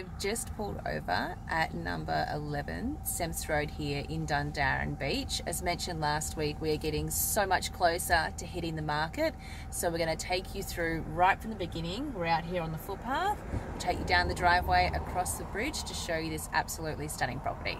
have just pulled over at number 11 Sempfs Road here in Dundowran Beach. As mentioned last week, we are getting so much closer to hitting the market. So we're going to take you through right from the beginning. We're out here on the footpath. We'll take you down the driveway across the bridge to show you this absolutely stunning property.